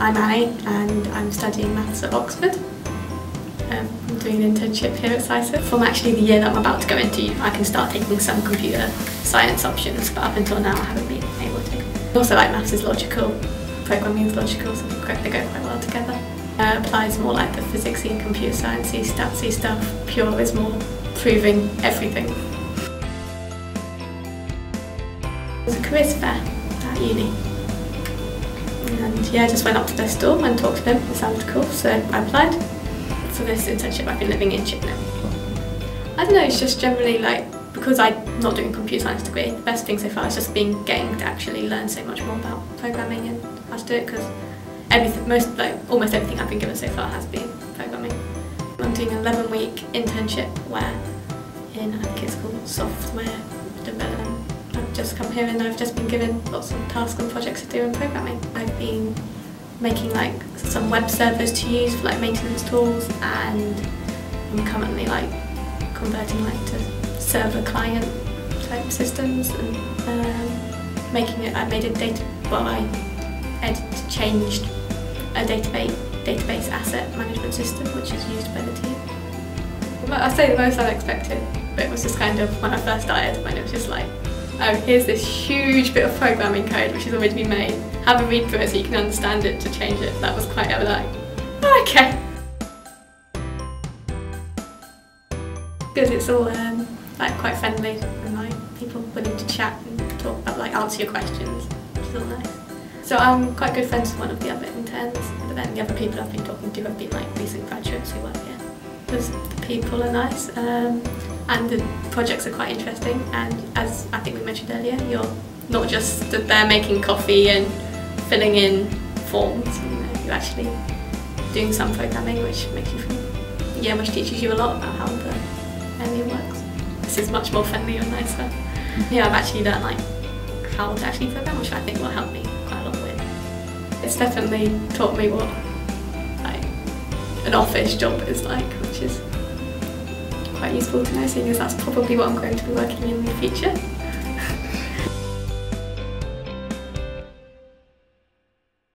I'm Annie and I'm studying maths at Oxford. Um, I'm doing an internship here at SciSys. From actually the year that I'm about to go into, I can start taking some computer science options, but up until now I haven't been able to. I also like maths is logical, programming is logical, so they go quite well together. Uh, applies more like the physicsy, computer sciencey, statsy stuff. Pure is more proving everything. Was a careers fair at uni. And yeah, I just went up to their store and talked to them. It sounded cool, so I applied. For this internship, I've been living in Chippenham. I don't know, it's just generally like, because I'm not doing computer science degree, the best thing so far is just been getting to actually learn so much more about programming and how to do it, because everything, most, like, almost everything I've been given so far has been programming. I'm doing an 11 week internship where in, I think it's called software development I've just come here and I've just been given lots of tasks and projects to do in programming. I've been making like some web servers to use for like maintenance tools and I'm currently like converting like to server client type systems and um, making it, I made a data, well I changed a database, database asset management system which is used by the team. I'd say the most unexpected bit was just kind of when I first started when it was just like oh, here's this huge bit of programming code which has already been made. Have a read through it so you can understand it to change it. That was quite, I was like, okay. Because it's all um, like quite friendly and like people willing to chat and talk about like answer your questions, which is all nice. So I'm quite good friends with one of the other interns, but then the other people I've been talking to have been like recent graduates who work here. Because the people are nice. Um, and the projects are quite interesting. And as I think we mentioned earlier you're not just there making coffee and filling in forms you know, you're actually doing some programming which makes you feel yeah which teaches you a lot about how the area works. This is much more friendly and nicer. Yeah I've actually learned like how to actually program which I think will help me quite a lot with. It's definitely taught me what like an office job is like which is quite useful to know seeing as that's probably what I'm going to be working in in the future.